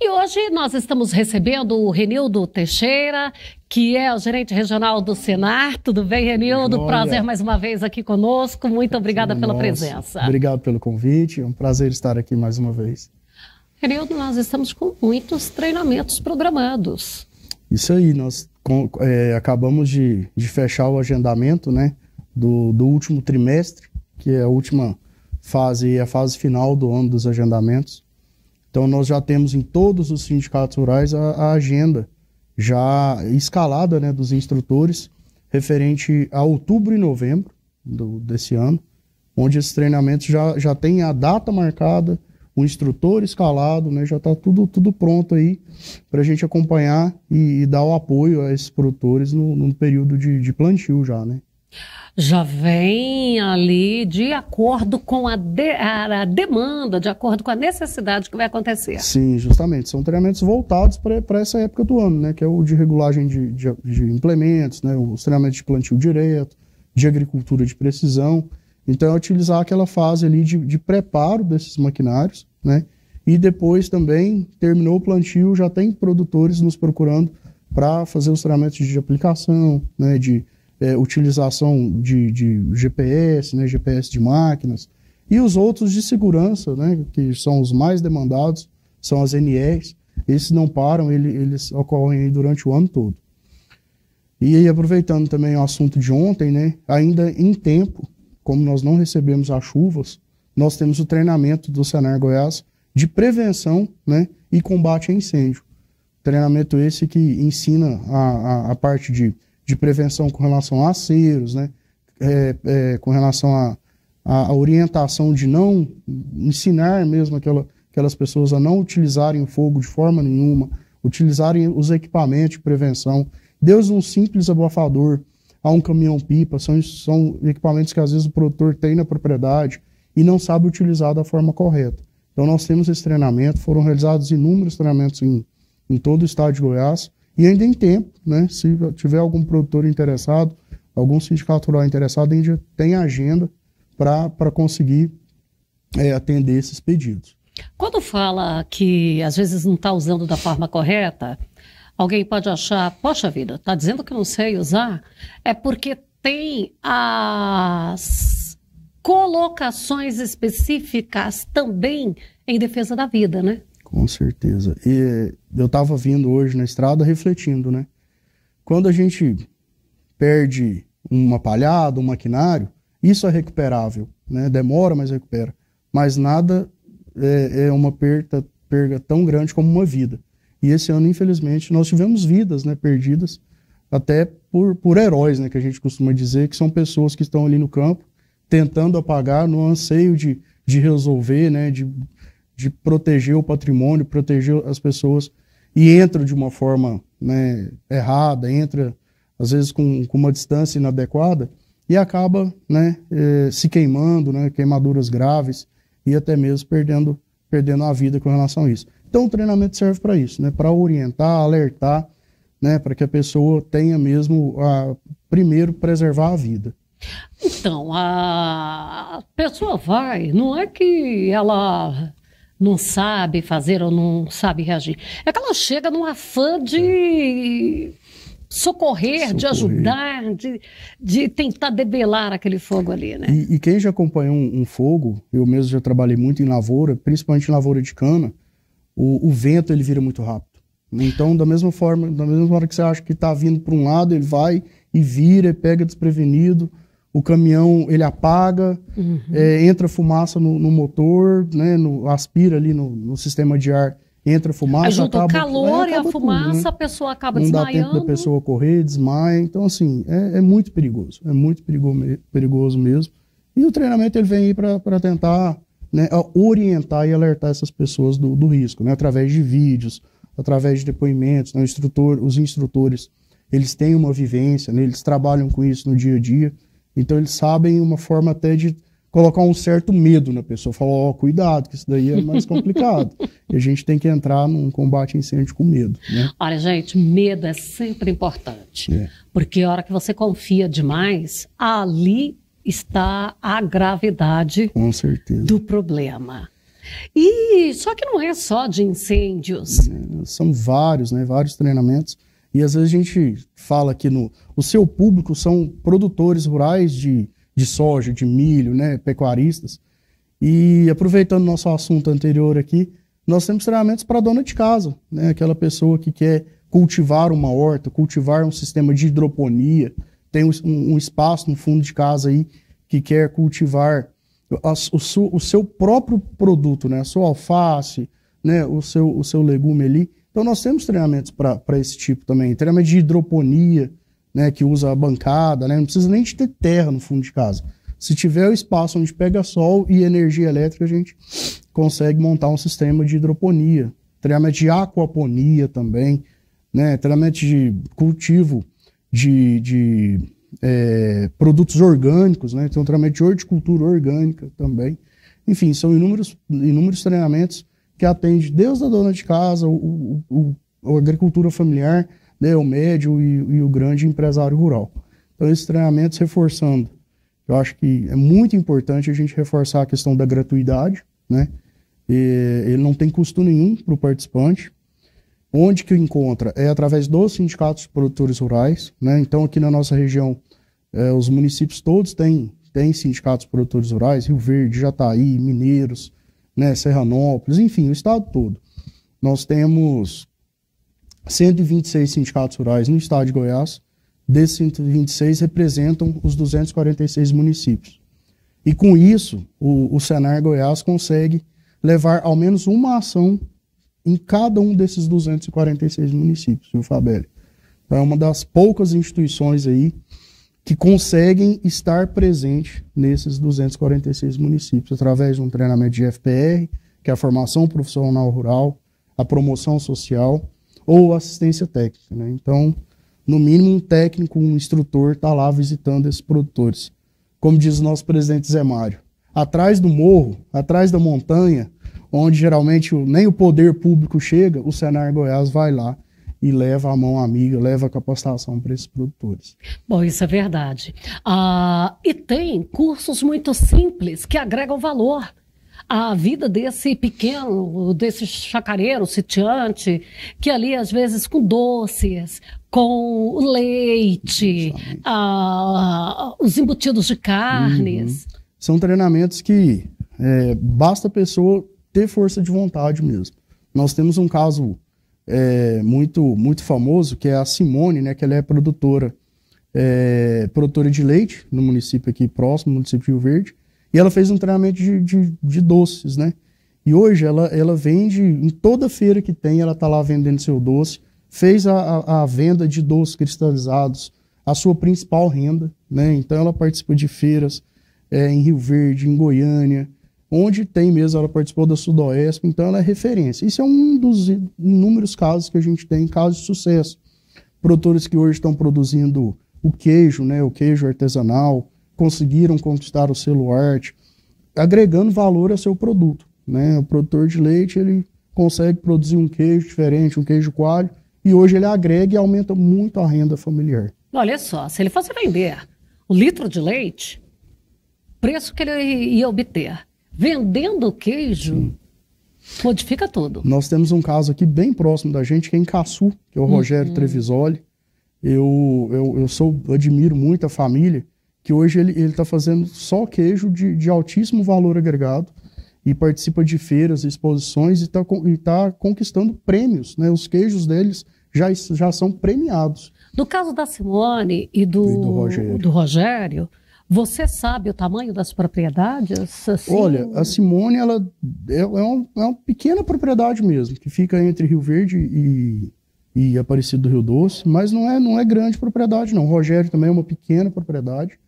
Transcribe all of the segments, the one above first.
E hoje nós estamos recebendo o Renildo Teixeira, que é o gerente regional do Senar. Tudo bem, Renildo? Glória. Prazer mais uma vez aqui conosco. Muito obrigada pela Nossa, presença. Obrigado pelo convite. É um prazer estar aqui mais uma vez. Renildo, nós estamos com muitos treinamentos programados. Isso aí, nós com, é, acabamos de, de, fechar o agendamento né, do, do último trimestre, que é a última fase, a fase final do ano dos agendamentos. Então, nós já temos em todos os sindicatos rurais a, a agenda já escalada né, dos instrutores referente a outubro e novembro do, desse ano, onde esses treinamentos já, já tem a data marcada, o instrutor escalado, né, já está tudo, tudo pronto aí para a gente acompanhar e, e, dar o apoio a esses produtores no, no período de, de plantio já, né? Já vem ali de acordo com a, de, a, demanda, de acordo com a necessidade que vai acontecer. Sim, justamente. São treinamentos voltados para essa época do ano, né? Que é o de regulagem de, de, de, implementos, né? Os treinamentos de plantio direto, de agricultura de precisão. Então, é utilizar aquela fase ali de, de preparo desses maquinários, né? E depois também, terminou o plantio, já tem produtores nos procurando para fazer os treinamentos de aplicação, né? De é, utilização de, de, GPS, né, GPS de máquinas, e os outros de segurança, né, que são os mais demandados, são as NEs. Esses não param, ele, eles ocorrem durante o ano todo. E aí, aproveitando também o assunto de ontem, né, ainda em tempo, como nós não recebemos as chuvas, nós temos o treinamento do Senar Goiás de prevenção né, e combate a incêndio. Treinamento esse que ensina a, a, a parte de de prevenção com relação a aceros, né? É, é, com relação à a, a, orientação de não ensinar mesmo aquela, aquelas pessoas a não utilizarem o fogo de forma nenhuma, utilizarem os equipamentos de prevenção. Desde um simples abafador a um caminhão-pipa, são, são equipamentos que às vezes o produtor tem na propriedade e não sabe utilizar da forma correta. Então nós temos esse treinamento, foram realizados inúmeros treinamentos em, em todo o estado de Goiás, e ainda em tempo, né? Se tiver algum produtor interessado, algum sindicato rural interessado, ainda tem agenda para conseguir é, atender esses pedidos. Quando fala que às vezes não está usando da forma correta, alguém pode achar, poxa vida, está dizendo que não sei usar, é porque tem as colocações específicas também em defesa da vida, né? Com certeza. E eu estava vindo hoje na estrada refletindo, né? Quando a gente perde uma palhada, um maquinário, isso é recuperável, né? Demora, mas recupera. Mas nada é, é uma perda, perda tão grande como uma vida. E esse ano, infelizmente, nós tivemos vidas né, perdidas, até por, por heróis, né, que a gente costuma dizer, que são pessoas que estão ali no campo, tentando apagar no anseio de, de resolver, né, de de proteger o patrimônio, proteger as pessoas, e entra de uma forma né, errada, entra às vezes com, com uma distância inadequada e acaba né, eh, se queimando, né, queimaduras graves e até mesmo perdendo, perdendo a vida com relação a isso. Então o treinamento serve para isso, né, para orientar, alertar, né, para que a pessoa tenha mesmo, a, primeiro, preservar a vida. Então, a pessoa vai, não é que ela não sabe fazer ou não sabe reagir. É que ela chega num afã de socorrer, socorrer. de ajudar, de, de tentar debelar aquele fogo ali, né? E, e quem já acompanhou um, um, fogo, eu mesmo já trabalhei muito em lavoura, principalmente em lavoura de cana, o, o vento ele vira muito rápido. Então, da mesma forma, da mesma hora que você acha que está vindo para um lado, ele vai e vira, e pega desprevenido o caminhão ele apaga, uhum. é, entra fumaça no, no, motor, né, no, aspira ali no, no, sistema de ar, entra fumaça. Aí junta acaba, o calor é, e a fumaça, tudo, né? a pessoa acaba Não desmaiando. Não dá tempo da pessoa correr, desmaia. Então, assim, é, é muito perigoso. É muito perigo, perigoso mesmo. E o treinamento ele vem aí para tentar né, orientar e alertar essas pessoas do, do risco, né, através de vídeos, através de depoimentos. Né, instrutor, os instrutores eles têm uma vivência, né, eles trabalham com isso no dia a dia. Então eles sabem uma forma até de colocar um certo medo na pessoa, falar, ó, oh, cuidado, que isso daí é mais complicado. e a gente tem que entrar num combate a incêndio com medo, né? Olha, gente, medo é sempre importante. É. Porque a hora que você confia demais, ali está a gravidade do problema. E só que não é só de incêndios. É, são vários, né? Vários treinamentos. E às vezes a gente fala que no, o seu público são produtores rurais de, de soja, de milho, né? Pecuaristas. E aproveitando nosso assunto anterior aqui, nós temos treinamentos para dona de casa, né? Aquela pessoa que quer cultivar uma horta, cultivar um sistema de hidroponia, tem um, um espaço no fundo de casa aí que quer cultivar a, o, o, seu próprio produto, né? A sua alface, né? O seu, o seu legume ali. Então nós temos treinamentos para esse tipo também, treinamento de hidroponia, né? Que usa a bancada, né? Não precisa nem de ter terra no fundo de casa. Se tiver o espaço onde pega sol e energia elétrica, a gente consegue montar um sistema de hidroponia. Treinamento de aquaponia também, né? Treinamento de cultivo de, de é, produtos orgânicos, né? Tem um treinamento de horticultura orgânica também. Enfim, são inúmeros, inúmeros treinamentos que atendem desde a dona de casa, o, o, o agricultura familiar, né? o médio e, e o grande empresário rural. Então, esses treinamentos reforçando. Eu acho que é muito importante a gente reforçar a questão da gratuidade, né? E ele não tem custo nenhum para o participante. Onde que encontra? É através dos sindicatos de produtores rurais. Né? Então, aqui na nossa região, é, os municípios todos têm, têm sindicatos de produtores rurais, Rio Verde, Jataí, Mineiros, né, Serranópolis, enfim, o estado todo. Nós temos 126 sindicatos rurais no estado de Goiás. Desses 126 representam os 246 municípios. E com isso, o, o Senar Goiás consegue levar ao menos uma ação em cada um desses 246 municípios, viu, Fabelli? Então, é uma das poucas instituições aí que conseguem estar presente nesses 246 municípios, através de um treinamento de FPR, que é a formação profissional rural, a promoção social ou assistência técnica. Né? Então, no mínimo, um técnico, um instrutor está lá visitando esses produtores. Como diz o nosso presidente Zé Mário, atrás do morro, atrás da montanha, onde geralmente nem o poder público chega, o Senar Goiás vai lá e leva a mão amiga, leva a capacitação para esses produtores. Bom, isso é verdade. Ah, e tem cursos muito simples que agregam valor à vida desse pequeno, desse chacareiro, sitiante, que ali às vezes com doces, com leite, ah, os embutidos de carnes. Uhum. São treinamentos que é, basta a pessoa ter força de vontade mesmo. Nós temos um caso é, muito muito famoso que é a Simone, né, que ela é produtora é, produtora de leite no município aqui próximo, no município de Rio Verde, e ela fez um treinamento de, de, de doces, né? E hoje ela, ela vende em toda feira que tem, ela está lá vendendo seu doce, fez a, a, a, venda de doces cristalizados a sua principal renda, né? Então ela participa de feiras é, em Rio Verde, em Goiânia, onde tem mesmo, ela participou da Sudoeste, então ela é referência. Isso é um dos inúmeros casos que a gente tem, casos de sucesso. Produtores que hoje estão produzindo o queijo, né, o queijo artesanal, conseguiram conquistar o selo arte, agregando valor ao seu produto. Né? O produtor de leite ele consegue produzir um queijo diferente, um queijo coalho, e hoje ele agrega e aumenta muito a renda familiar. Olha só, se ele fosse vender o litro de leite, preço que ele ia obter vendendo queijo, Sim. modifica tudo. Nós temos um caso aqui bem próximo da gente, que é em Caçu, que é o Rogério uhum. Trevisoli. Eu, eu, eu sou, admiro muito a família, que hoje ele está fazendo só queijo de, de altíssimo valor agregado e participa de feiras, exposições e está tá conquistando prêmios. Né? Os queijos deles já, já são premiados. No caso da Simone e do, e do Rogério, do Rogério você sabe o tamanho das propriedades? Assim? Olha, a Simone ela é, é, uma, é, uma, pequena propriedade mesmo, que fica entre Rio Verde e, e Aparecido do Rio Doce, mas não é, não é grande propriedade, não. O Rogério também é uma pequena propriedade.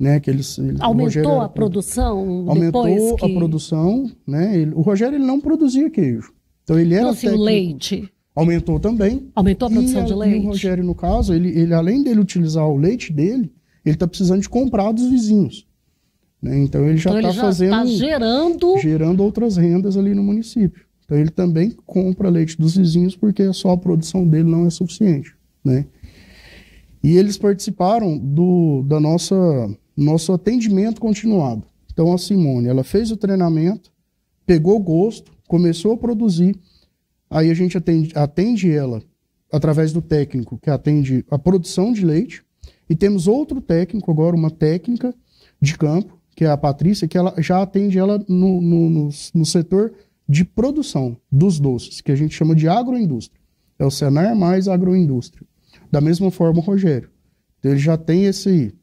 Né, que eles, aumentou a produção aumentou que... a produção né ele, o Rogério ele não produzia queijo então ele era então, assim, técnico, leite aumentou também aumentou a produção e, de leite e o Rogério no caso ele, ele além dele utilizar o leite dele ele está precisando de comprar dos vizinhos. Né? Então ele já está então, tá fazendo. Tá gerando. Gerando outras rendas ali no município. Então ele também compra leite dos vizinhos porque só a produção dele não é suficiente. Né? E eles participaram do da nossa nosso atendimento continuado. Então a Simone, ela fez o treinamento, pegou gosto, começou a produzir, aí a gente atende, atende ela através do técnico que atende a produção de leite, e temos outro técnico agora, uma técnica de campo, que é a Patrícia, que ela já atende ela no, no, no, no setor de produção dos doces, que a gente chama de agroindústria. É o Senar mais agroindústria. Da mesma forma o Rogério. Então, ele já tem esse,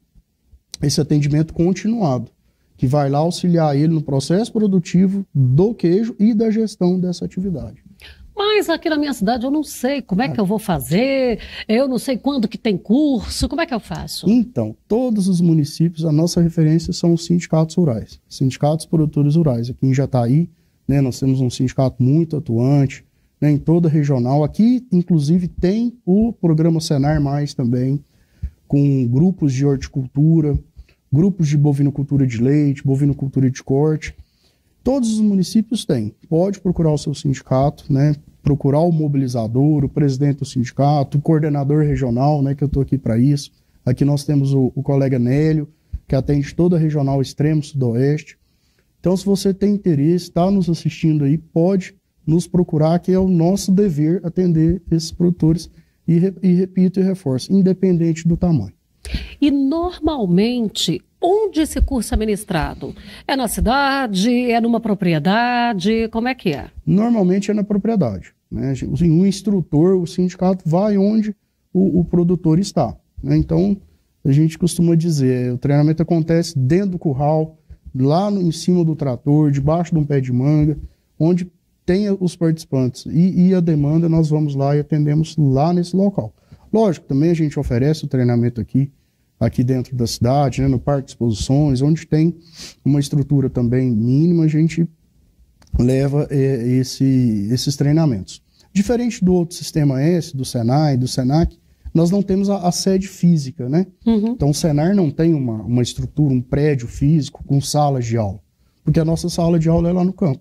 esse atendimento continuado, que vai lá auxiliar ele no processo produtivo do queijo e da gestão dessa atividade. Mas aqui na minha cidade eu não sei como é que eu vou fazer, eu não sei quando que tem curso, como é que eu faço? Então, todos os municípios, a nossa referência são os sindicatos rurais, sindicatos produtores rurais. Aqui em Jataí, né, nós temos um sindicato muito atuante, né, em toda a regional. Aqui, inclusive, tem o programa Senar Mais também, com grupos de horticultura, grupos de bovinocultura de leite, bovinocultura de corte. Todos os municípios têm. Pode procurar o seu sindicato, né? Procurar o mobilizador, o presidente do sindicato, o coordenador regional, né? Que eu estou aqui para isso. Aqui nós temos o, o colega Nélio, que atende toda a regional extremo sudoeste. Então, se você tem interesse, está nos assistindo aí, pode nos procurar, que é o nosso dever atender esses produtores e, e repito e reforço, independente do tamanho. E normalmente, onde esse curso é ministrado? É na cidade? É numa propriedade? Como é que é? Normalmente é na propriedade. Né? O instrutor, o sindicato, vai onde o, o produtor está. Né? Então, a gente costuma dizer, o treinamento acontece dentro do curral, lá no, em cima do trator, debaixo de um pé de manga, onde tenha os participantes e, e, a demanda, nós vamos lá e atendemos lá nesse local. Lógico, também a gente oferece o treinamento aqui, aqui dentro da cidade, né, no Parque de Exposições, onde tem uma estrutura também mínima, a gente leva é, esse, esses treinamentos. Diferente do outro sistema S, do Senai, do Senac, nós não temos a, a sede física, né? Uhum. Então o Senar não tem uma, uma estrutura, um prédio físico com salas de aula, porque a nossa sala de aula é lá no campo.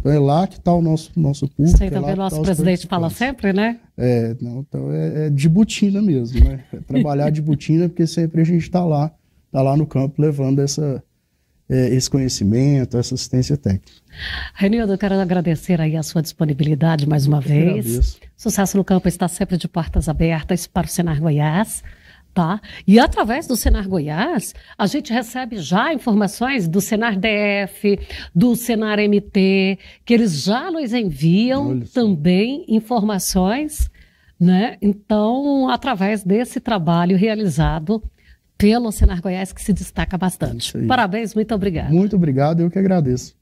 Então é lá que está o nosso, nosso público. Sei, é também o nosso tá presidente fala sempre, né? É, não, então é, é de botina mesmo, né? É trabalhar de botina, porque sempre a gente está lá, está lá no campo levando essa, é, esse conhecimento, essa assistência técnica. Renildo, eu quero agradecer aí a sua disponibilidade mais uma eu vez. Agradeço. Sucesso no Campo está sempre de portas abertas para o Senar Goiás. Tá? E através do Senar Goiás, a gente recebe já informações do Senar DF, do Senar MT, que eles já nos enviam também informações, né? Então, através desse trabalho realizado pelo Senar Goiás, que se destaca bastante. Parabéns, muito obrigado. Muito obrigado, eu que agradeço.